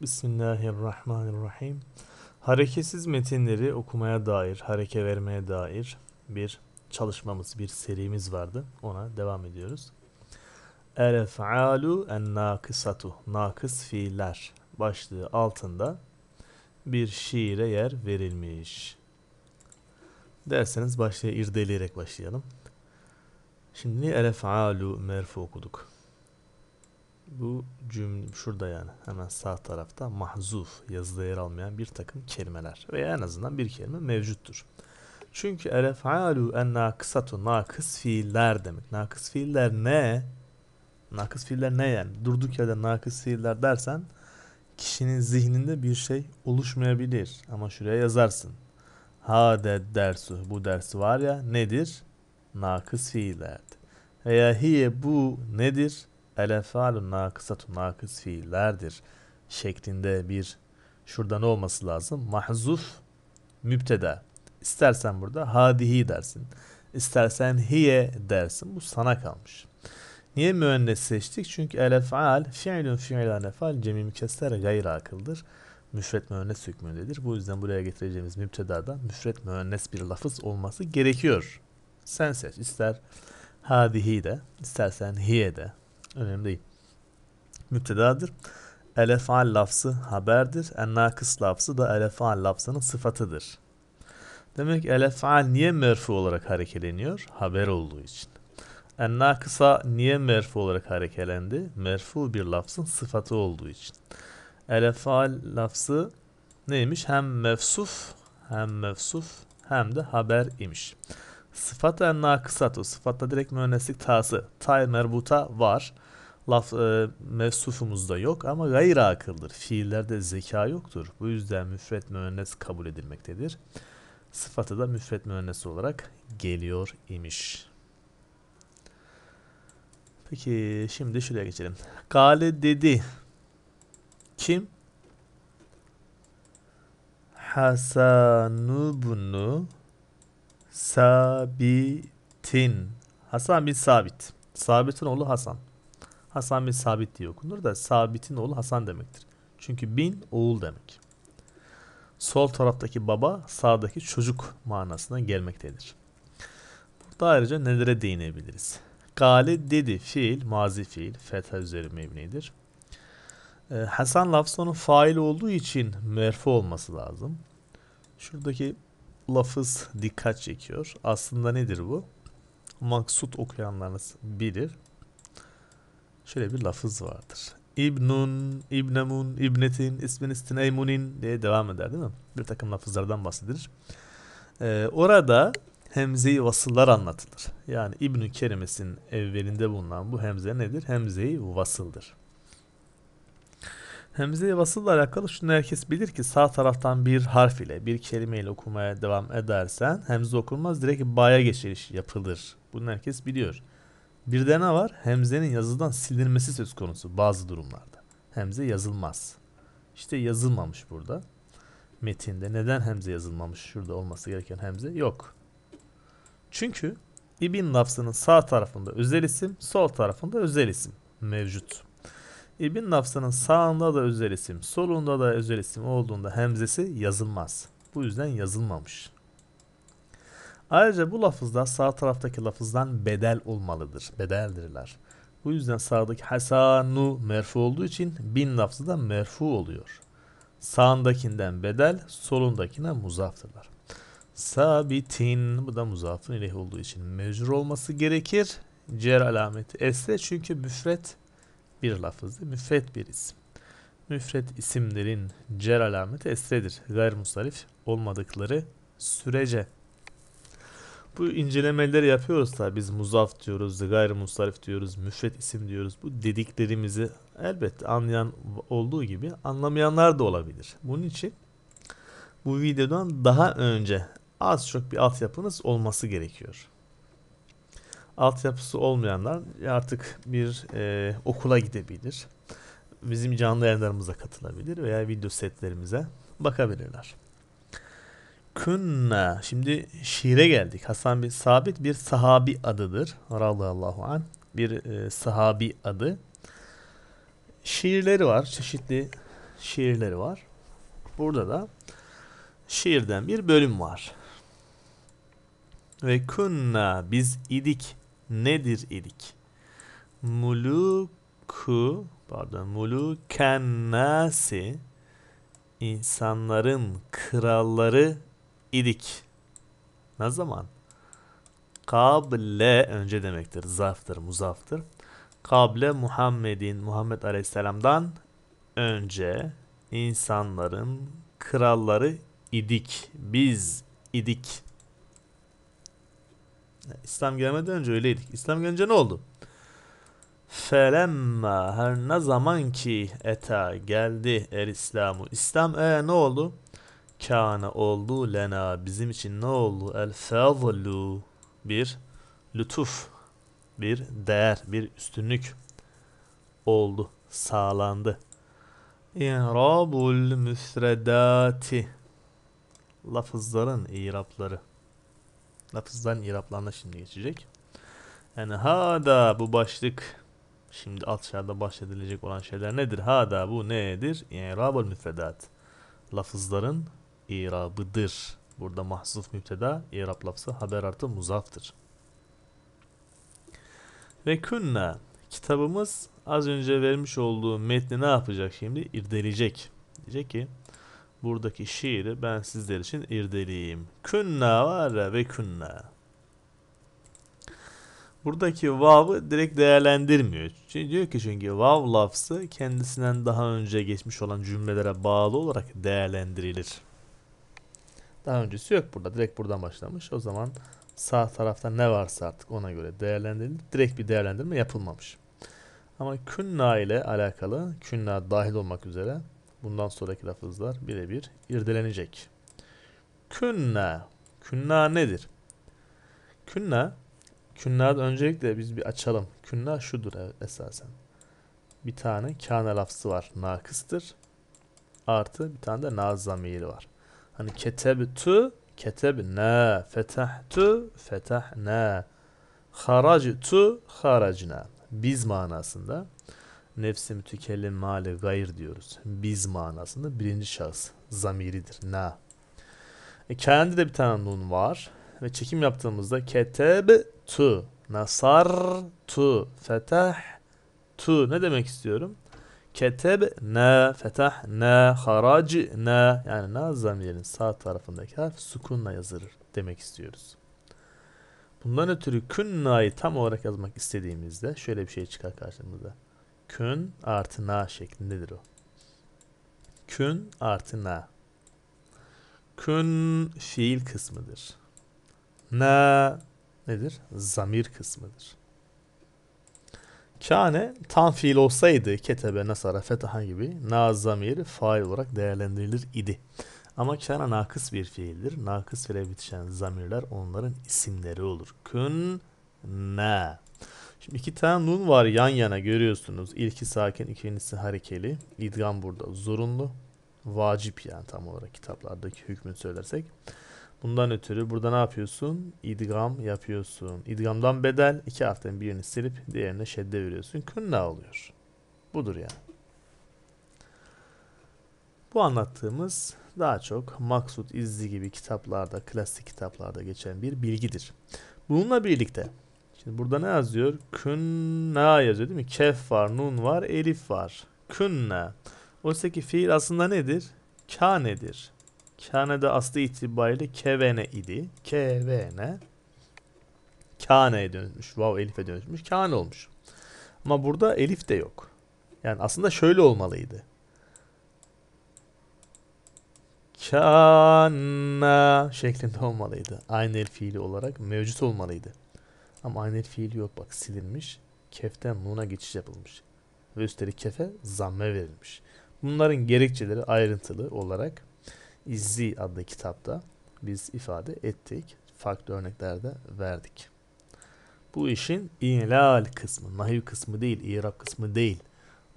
Bismillahirrahmanirrahim. Hareketsiz metinleri okumaya dair, hareke vermeye dair bir çalışmamız, bir serimiz vardı. Ona devam ediyoruz. El-ef'alu en-nakısatu. Nakıs fiiller başlığı altında bir şiire yer verilmiş. Derseniz başlığı irdeleyerek başlayalım. Şimdi el-ef'alu merfu okuduk. Bu cümle şurada yani hemen sağ tarafta mahzuf yazıda yer almayan bir takım kelimeler veya en azından bir kelime mevcuttur. Çünkü el ef'alu en nakısatu nakıs fiiller demek. Nakıs fiiller ne? Nakıs fiiller ne yani? Durduk yerde nakıs fiiller dersen kişinin zihninde bir şey oluşmayabilir. Ama şuraya yazarsın. Hade dersu bu dersi var ya nedir? Nakıs fiillerdi. Veya hiye bu nedir? El efalun nakısatu nakıs fiillerdir şeklinde bir şurada ne olması lazım? Mahzuf müpteda. İstersen burada hadihi dersin. İstersen hiye dersin. Bu sana kalmış. Niye müennes seçtik? Çünkü el efal fiilun fiilan efal cemi mükesser gayri akıldır. Müfret müennes hükmündedir. Bu yüzden buraya getireceğimiz müptedada müfret müennes bir lafız olması gerekiyor. Sen seç. İster hadihi de, istersen hiye de, Önemli değil. Müptedadır. Elefal lafzı haberdir. En nakıs lafzı da elefal lafzının sıfatıdır. Demek elefal niye merfu olarak harekeleniyor? Haber olduğu için. En nakısa niye merfu olarak harekelendi? Merfu bir lafzın sıfatı olduğu için. Elefal lafzı neymiş? Hem mefsuf hem mefsuf hem de haber imiş. Sıfat en nakısat o sıfatta direkt mühendislik tası. Tay merbuta var. Laf e, mevsufumuzda yok ama gayri akıldır. Fiillerde zeka yoktur. Bu yüzden müfret müennes kabul edilmektedir. Sıfatı da müfret müennes olarak geliyor imiş. Peki şimdi şuraya geçelim. Kale dedi. Kim? Hasan bunu Sabitin. Hasan bin Sabit. Sabit'in oğlu Hasan. Hasan bin Sabit diye okunur da Sabit'in oğlu Hasan demektir. Çünkü bin oğul demek. Sol taraftaki baba sağdaki çocuk manasına gelmektedir. Burada ayrıca nelere değinebiliriz? Gale dedi fiil, mazi fiil, fetha üzeri mebnidir. Ee, Hasan lafzı fail olduğu için merfu olması lazım. Şuradaki lafız dikkat çekiyor. Aslında nedir bu? Maksut okuyanlarınız bilir. Şöyle bir lafız vardır. İbnun, İbnemun, İbnetin, ismin istineymunin diye devam eder değil mi? Bir takım lafızlardan bahsedilir. Ee, orada hemze-i vasıllar anlatılır. Yani İbnü kelimesinin evvelinde bulunan bu hemze nedir? Hemze-i vasıldır. Hemze-i vasılla alakalı şunu herkes bilir ki sağ taraftan bir harf ile bir kelime ile okumaya devam edersen hemze okunmaz direkt ba'ya geçiş yapılır. Bunu herkes biliyor. Bir de ne var? Hemzenin yazıdan silinmesi söz konusu bazı durumlarda. Hemze yazılmaz. İşte yazılmamış burada. Metinde neden hemze yazılmamış? Şurada olması gereken hemze yok. Çünkü ibn lafzının sağ tarafında özel isim, sol tarafında özel isim mevcut. İbn lafzının sağında da özel isim, solunda da özel isim olduğunda hemzesi yazılmaz. Bu yüzden yazılmamış. Ayrıca bu lafızda sağ taraftaki lafızdan bedel olmalıdır. Bedeldirler. Bu yüzden sağdaki hasanu merfu olduğu için bin lafzı da merfu oluyor. Sağındakinden bedel, solundakine muzaftırlar. Sabitin bu da muzafın ileyh olduğu için mecrur olması gerekir. Cer alameti esre çünkü müfret bir lafızı, müfret bir isim. Müfret isimlerin cer alameti esredir. Gayrimustarif olmadıkları sürece. Bu incelemeleri yapıyoruz da biz muzaf diyoruz, gayrimustarif diyoruz, müfret isim diyoruz. Bu dediklerimizi elbette anlayan olduğu gibi anlamayanlar da olabilir. Bunun için bu videodan daha önce az çok bir altyapınız olması gerekiyor. Altyapısı olmayanlar artık bir e, okula gidebilir. Bizim canlı yayınlarımıza katılabilir veya video setlerimize bakabilirler. Künna. Şimdi şiire geldik. Hasan bin Sabit bir sahabi adıdır. Radıyallahu an. Bir e, sahabi adı. Şiirleri var. Çeşitli şiirleri var. Burada da şiirden bir bölüm var. Ve kunna biz idik. Nedir idik? Muluku pardon muluken nasi insanların kralları idik. Ne zaman? Kable önce demektir. Zaftır, muzaftır. Kable Muhammedin, Muhammed Aleyhisselam'dan önce insanların kralları idik. Biz idik. İslam gelmeden önce öyleydik. İslam gelince ne oldu? Felemma her ne zaman ki eta geldi el İslamu. İslam e ne oldu? Kâne oldu lena bizim için ne oldu? El fazlu bir lütuf, bir değer, bir üstünlük oldu, sağlandı. İrabul müfredati lafızların irapları. Lafızların iraplarına şimdi geçecek. Yani hada bu başlık şimdi şerda bahsedilecek olan şeyler nedir? Hada bu nedir? İrabul müfredat. Lafızların irabıdır. Burada mahzuf müpteda, irab lafzı haber artı muzaftır. Ve künna kitabımız az önce vermiş olduğu metni ne yapacak şimdi? İrdeleyecek. Diyecek ki buradaki şiiri ben sizler için irdeleyeyim. Künna var ve künna. Buradaki vav'ı direkt değerlendirmiyor. Çünkü diyor ki çünkü vav lafzı kendisinden daha önce geçmiş olan cümlelere bağlı olarak değerlendirilir. Daha öncesi yok burada. Direkt buradan başlamış. O zaman sağ tarafta ne varsa artık ona göre değerlendirilir. Direkt bir değerlendirme yapılmamış. Ama künna ile alakalı künna dahil olmak üzere bundan sonraki lafızlar birebir irdelenecek. Künna. Künna nedir? Künna Künna'da öncelikle biz bir açalım. Künna şudur esasen. Bir tane kâne lafzı var. Nakıstır. Artı bir tane de naz zamiri var. Hani ketebtu ketebna fetahtu fetahna haractu haracna biz manasında nefsi mütekellim mali gayr diyoruz. Biz manasında birinci şahıs zamiridir. Na. E, kendi de bir tane nun var ve çekim yaptığımızda keteb tu nasar tu fetah tu ne demek istiyorum? Keteb ne fetah ne harac ne yani na zamirin sağ tarafındaki harf sukunla yazılır demek istiyoruz. Bundan ötürü künna'yı tam olarak yazmak istediğimizde şöyle bir şey çıkar karşımıza. Kün artı na şeklindedir o. Kün artı na. Kün fiil kısmıdır. Na nedir? Zamir kısmıdır. Kâne tam fiil olsaydı ketebe, nasara, fetaha gibi na zamiri fail olarak değerlendirilir idi. Ama kâne nakıs bir fiildir. Nakıs ile bitişen zamirler onların isimleri olur. Kün ne. Şimdi iki tane nun var yan yana görüyorsunuz. İlki sakin, ikincisi harekeli. İdgam burada zorunlu. Vacip yani tam olarak kitaplardaki hükmünü söylersek. Bundan ötürü burada ne yapıyorsun? İdgam yapıyorsun. İdgamdan bedel iki harften birini silip diğerine şedde veriyorsun. Künna oluyor. Budur yani. Bu anlattığımız daha çok Maksut İzzi gibi kitaplarda, klasik kitaplarda geçen bir bilgidir. Bununla birlikte şimdi burada ne yazıyor? Künna yazıyor değil mi? Kef var, nun var, elif var. Künna. Oysa ki fiil aslında nedir? Kânedir. Kâne'de aslı itibariyle kevene idi. Kevene. Kâne'ye dönüşmüş. Vav elif'e dönüşmüş. Kâne olmuş. Ama burada elif de yok. Yani aslında şöyle olmalıydı. Kana şeklinde olmalıydı. Aynı fiili olarak mevcut olmalıydı. Ama aynı el fiili yok bak silinmiş. Keften nuna geçiş yapılmış. Ve üstelik kefe zamme verilmiş. Bunların gerekçeleri ayrıntılı olarak İzzi adlı kitapta biz ifade ettik. Farklı örneklerde verdik. Bu işin ilal kısmı, nahiv kısmı değil, irab kısmı değil.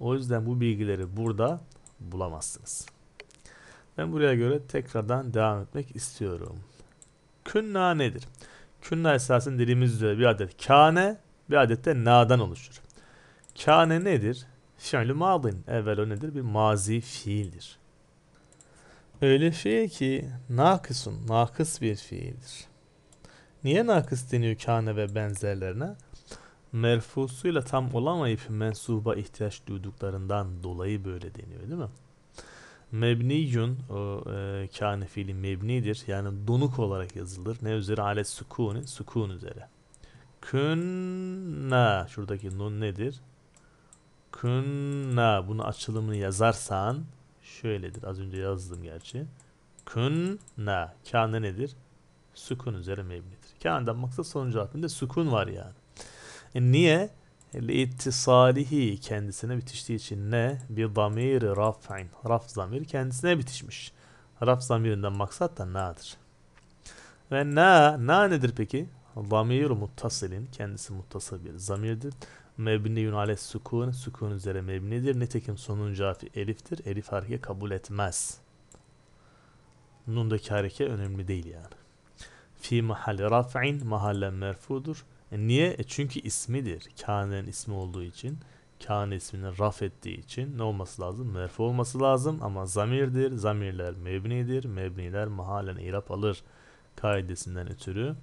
O yüzden bu bilgileri burada bulamazsınız. Ben buraya göre tekrardan devam etmek istiyorum. Künna nedir? Künna esasında dediğimiz üzere bir adet kane, bir adet de na'dan oluşur. Kane nedir? fi'lü madin. Evvel o nedir? Bir mazi fiildir. Öyle fiil ki nakısun, nakıs bir fiildir. Niye nakıs deniyor kâne ve benzerlerine? Merfusuyla tam olamayıp mensuba ihtiyaç duyduklarından dolayı böyle deniyor değil mi? Mebniyun o e, kâne fiili mebnidir. Yani donuk olarak yazılır. Ne üzere? Ale sukuni, sukun üzere. Künna şuradaki nun nedir? Künna bunu açılımını yazarsan şöyledir. Az önce yazdım gerçi. Künna kâne nedir? Sukun üzere mebnidir. Kâne'den maksat sonuncu harfinde sukun var yani. E niye? İttisalihi kendisine bitiştiği için ne? Bir damiri raf'in. Raf zamiri kendisine bitişmiş. Raf zamirinden maksat da na'dır. Ve na, na nedir peki? Zamir muttasilin. Kendisi muttasıl bir zamirdir. Mebniyun ale sukun. Sukun üzere mebnidir. Nitekim sonuncu harfi eliftir. Elif hareke kabul etmez. Nundaki hareke önemli değil yani. Fi mahalli raf'in mahallen merfudur. E niye? E çünkü ismidir. Kane'nin ismi olduğu için. Kane ismini raf ettiği için ne olması lazım? Merfu olması lazım ama zamirdir. Zamirler mebnidir. Mebniler mahallen irap alır kaidesinden ötürü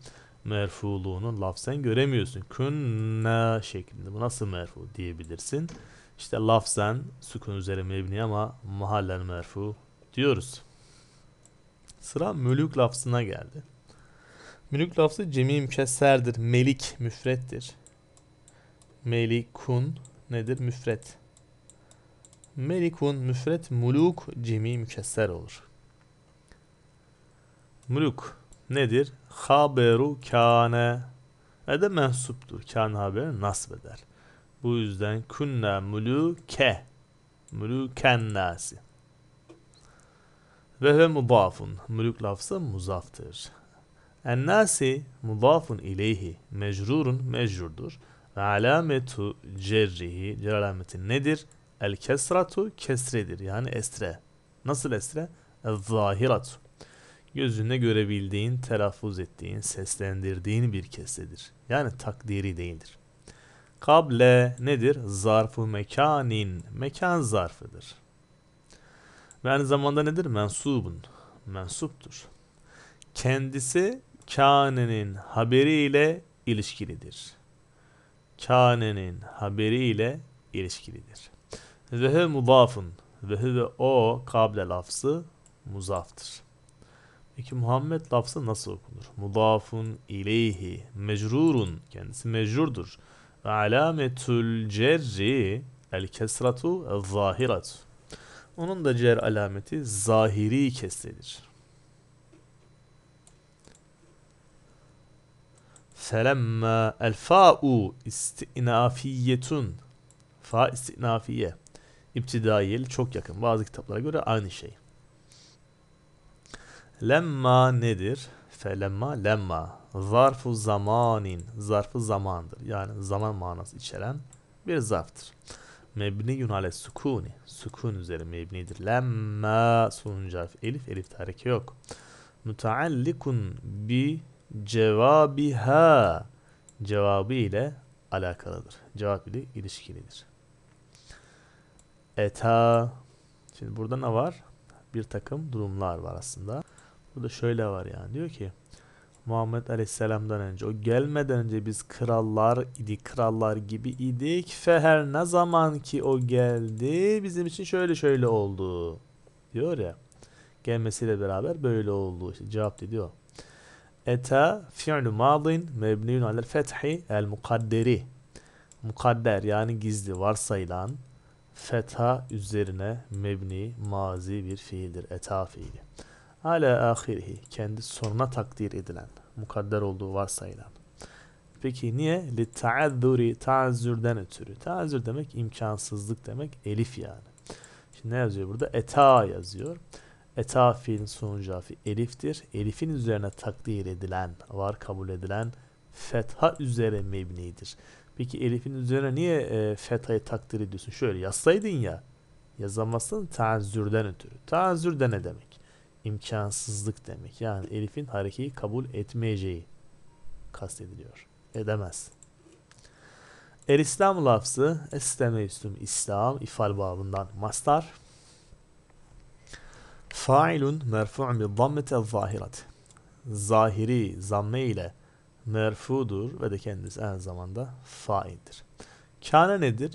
merfuluğunu lafzen göremiyorsun. Künne şeklinde. Bu nasıl merfu diyebilirsin. İşte lafzen sükun üzere mebni ama mahallen merfu diyoruz. Sıra mülük lafzına geldi. Mülük lafzı cemi mükesserdir. Melik müfrettir. Melikun nedir? Müfret. Melikun müfret muluk cemi mükesser olur. Muluk nedir? Haberu kâne ve de mensuptur. Kâne haberi nasb eder. Bu yüzden kunna muluke muluken nasi ve ve mudafun. Muluk lafzı muzaftır. Ennasi mudafun ileyhi mecrurun mecrurdur. Ve alametu cerrihi cer alameti nedir? El kesratu kesredir yani estre. Nasıl estre? El zahiratu. Gözünde görebildiğin, telaffuz ettiğin, seslendirdiğin bir kesredir. Yani takdiri değildir. Kable nedir? Zarfu mekanin. Mekan zarfıdır. Ve aynı zamanda nedir? Mensubun. Mensuptur. Kendisi kânenin haberiyle ilişkilidir. Kânenin haberiyle ilişkilidir. Ve he mudafun. Ve o kable lafzı muzaftır. Peki Muhammed lafzı nasıl okunur? Mudafun ileyhi mecrurun. Kendisi mecrurdur. Ve alametul cerri el kesratu el zahiratu. Onun da cer alameti zahiri kesredir. Felemma el fa'u istinafiyetun. Fa istinafiye. İptidaiyeli çok yakın. Bazı kitaplara göre aynı şey. Lemma nedir? Felemma lemma. Zarfu zamanin. Zarfı zamandır. Yani zaman manası içeren bir zarftır. Mebniyun ale sukuni. Sukun üzeri mebnidir. Lemma sonuncu elif. Elif hareke yok. Müteallikun bi cevabiha. Cevabı ile alakalıdır. Cevap ile ilişkilidir. Eta. Şimdi burada ne var? Bir takım durumlar var aslında. Burada şöyle var yani. Diyor ki Muhammed Aleyhisselam'dan önce o gelmeden önce biz krallar idi krallar gibi idik. Fe her ne zaman ki o geldi bizim için şöyle şöyle oldu. Diyor ya. Gelmesiyle beraber böyle oldu. İşte cevap diyor. Eta fi'lu madin mebniun alel fethi el mukadderi. Mukadder yani gizli varsayılan fetha üzerine mebni mazi bir fiildir eta fiili Ala ahirihi. Kendi sonuna takdir edilen. Mukadder olduğu varsayılan. Peki niye? Li taazzuri taazzürden ötürü. Taazzür demek imkansızlık demek. Elif yani. Şimdi ne yazıyor burada? Eta yazıyor. Eta fiilin sonuncu harfi eliftir. Elifin üzerine takdir edilen, var kabul edilen fetha üzere mebnidir. Peki elifin üzerine niye e, fethayı takdir ediyorsun? Şöyle yazsaydın ya. Yazamazsın taazzürden ötürü. Taazzür de ne demek? İmkansızlık demek. Yani Elif'in harekeyi kabul etmeyeceği kastediliyor. Edemez. El İslam lafzı esteme üstüm İslam ifal babından mastar. Failun merfu'un bi dammeti zahiret. Zahiri zamme ile merfudur ve de kendisi aynı zamanda faildir. Kâne nedir?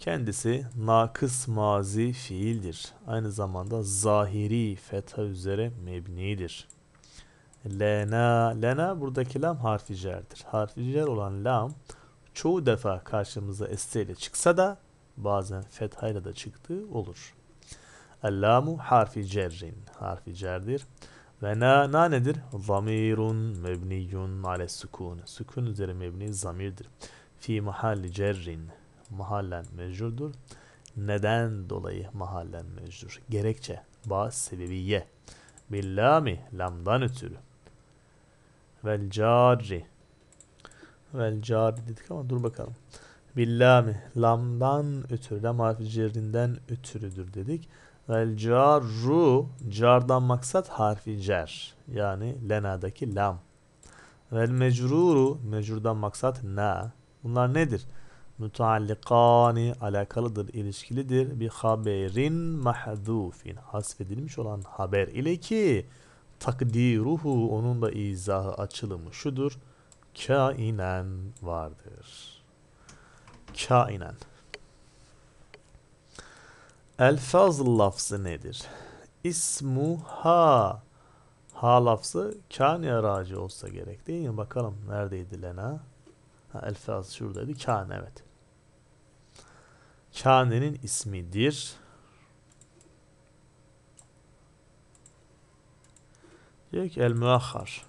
Kendisi nakıs mazi fiildir. Aynı zamanda zahiri fetha üzere mebnidir. Lena, lena buradaki lam harfi cerdir. Harfi cer olan lam çoğu defa karşımıza este ile çıksa da bazen fethayla da çıktığı olur. Allamu harfi cerrin. Harfi cerdir. Ve na, na nedir? Zamirun mebniyun ale sukun. Sukun üzere mebni zamirdir. Fi mahalli cerrin. Mahallen mecrurdur. Neden dolayı mahallen mecrur? Gerekçe. Ba sebebiye. Billami lamdan ötürü. Vel cari. Vel cari dedik ama dur bakalım. Billami lamdan ötürü. Lam harfi ötürüdür dedik. Vel carru cardan maksat harfi cer. Yani lena'daki lam. Vel mecruru mecrurdan maksat na. Bunlar nedir? Müteallikani alakalıdır, ilişkilidir. Bir haberin mahdufin hasfedilmiş olan haber ile ki takdiruhu onun da izahı açılımı şudur. Kainen vardır. Kainen. Elfaz lafzı nedir? İsmu ha. Ha lafzı kâne raci olsa gerek değil mi? Bakalım neredeydi lena? Ha, elfaz şuradaydı. Kâne evet. Kâne'nin ismidir. Diyor ki el muahhar.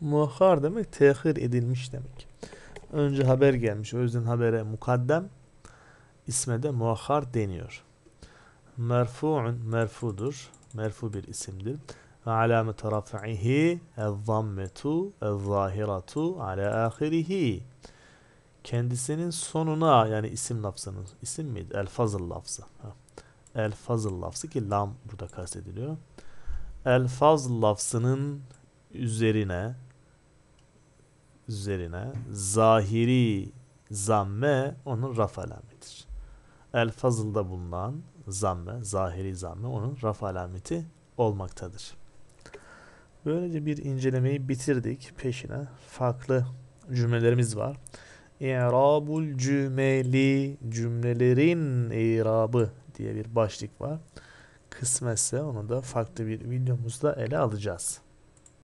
Muahhar demek tehir edilmiş demek. Önce haber gelmiş. O yüzden habere mukaddem isme de muahhar deniyor. Merfu'un merfudur. Merfu bir isimdir. Ve alamet raf'ihi el-zammetu el-zahiratu ala ahirihi. Kendisinin sonuna yani isim lafzının isim miydi? El-fazıl lafzı. El-fazıl lafzı ki lam burada kastediliyor. El-fazıl lafzının üzerine üzerine zahiri zamme onun raf alametidir. El fazılda bulunan zamme, zahiri zamme onun raf alameti olmaktadır. Böylece bir incelemeyi bitirdik. Peşine farklı cümlelerimiz var. İ'rabul cümeli cümlelerin i'rabı diye bir başlık var. Kısmetse onu da farklı bir videomuzda ele alacağız.